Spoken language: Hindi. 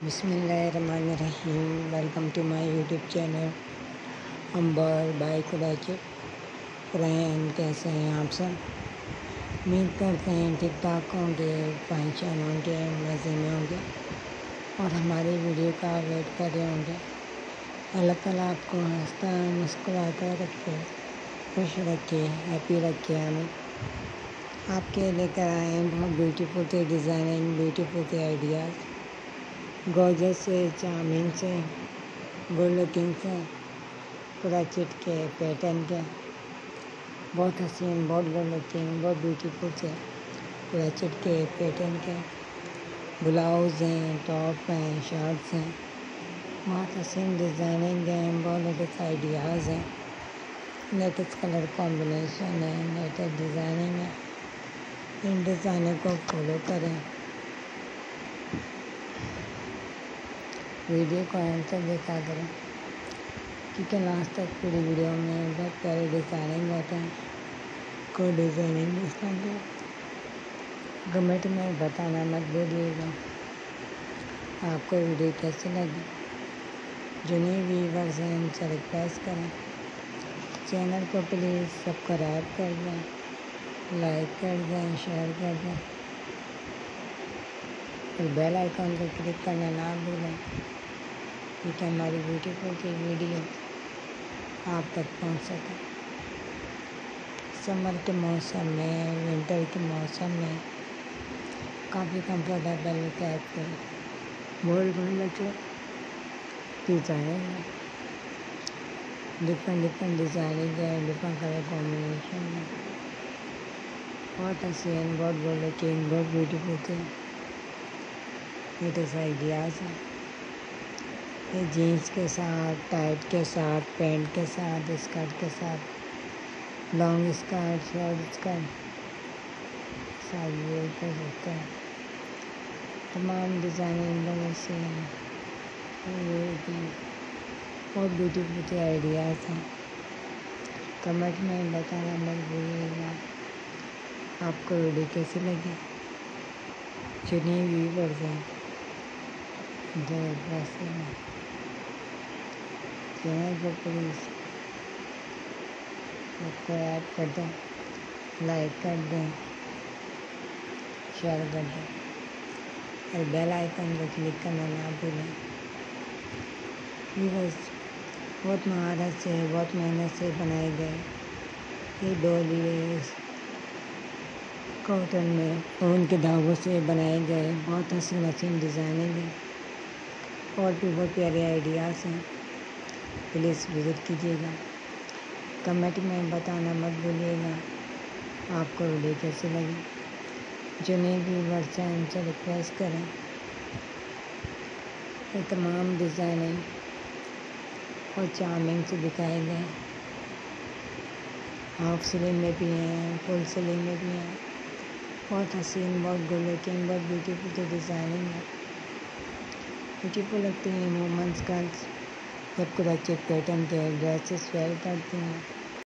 बिसमीम welcome to my YouTube channel. अम्बर बाई कुराचित फ्रेंड कैसे हैं आप सब? उम्मीद करते हैं ठीक ठाक होंगे, पहचान होंगे, मज़े में होंगे और हमारी वीडियो का वेट कर रहे होंगे। अल्लाह ताला आपको हंसता मुस्कुराता रखे खुश रखे, हैप्पी रखे हमें आपके लेकर आए हैं बहुत ब्यूटीफुल थे डिज़ाइनिंग ब्यूटीफुल थे आइडियाज़ गॉर्जस से चामिंग से गुड लुकिंग से, पूरा चिट के पैटर्न के। बहुत हसीन, बहुत गुड लुकिंग बहुत ब्यूटीफुल से, पूरा चिट के पैटर्न के। ब्लाउज हैं टॉप हैं शर्ट्स हैं। बहुत हसीन डिज़ाइनिंग हैं, बहुत लेटेस्ट आइडियाज़ हैं। लेटेस्ट कलर कॉम्बिनेशन है लेटेस्ट डिज़ाइनिंग है। इन डिज़ाइनों को फॉलो करें। वीडियो को एंड तक देखा करें, क्योंकि लास्ट तक पूरी वीडियो में बहुत प्यारे डिज़ाइनिंग होते हैं। कोई डिज़ाइनिंग डिज़ाइन कमेंट में बताना मत भूलिएगा। आपको वीडियो कैसी लगी? जिन्हें व्यूवर्स हैं, उनसे रिक्वेस्ट करें। चैनल को प्लीज़ सब्सक्राइब कर दें लाइक कर दें शेयर कर दें। और बेल आइकॉन को क्लिक करना ना भूलें। क्योंकि हमारी ब्यूटीफुल की वीडियो आप तक पहुँच सके। समर के मौसम में विंटर के मौसम में काफ़ी कंफर्टेबल टाइप के बोल बोल के डिज़ाइन डिफरेंट डिफरेंट डिज़ाइनिंग है डिफरेंट कलर कॉम्बिनेशन में बहुत हसीन बहुत बोल लुकिंग बहुत ब्यूटीफुल थे लेटेस्ट आइडियाज़ हैं। ये जीन्स के साथ, टाइट के साथ, पैंट के साथ, स्कर्ट के साथ, लॉन्ग स्कर्ट, शॉर्ट स्कर्ट सब कर सकते हैं। तमाम डिज़ाइनिंग में से ये बहुत ब्यूटीफुल आइडियाज़ हैं। कमेंट में बताना मत भूलिएगा। आपको वीडियो कैसी लगी? चुनी हुई हैं। ज़बरदस्त है चैनल को प्लीज़ सब्सक्राइब कर दें लाइक कर दें। शेयर कर दें और बेल आइकन को क्लिक करना ना भूलें। बस बहुत महारत से, बहुत मेहनत से बनाए गए। ये डोली कॉटन में ऊन के धागों से बनाए गए। बहुत हसीन हसीन डिज़ाइनिंग है। और भी बहुत प्यारे आइडियाज़ हैं। प्लीज़ विज़िट कीजिएगा। कमेंट में बताना मत भूलिएगा। आपको वीडियो कैसी लगी? जो नई व्यूवर्स हैं उनसे रिक्वेस्ट करें। ये तमाम डिज़ाइनिंग और चार्मिंग से दिखाए गए। हाफ़ सिलिंग में भी हैं, फुल सिलिंग में भी हैं। बहुत हसीन, बहुत गुड लुकिंग बहुत ब्यूटीफुल जो डिज़ाइनिंग है। ब्यूटीफुल लगती हैं वुमेंस गर्ल्स सबको बच्चे पैटर्न के ड्रेसेस वेयर करते हैं।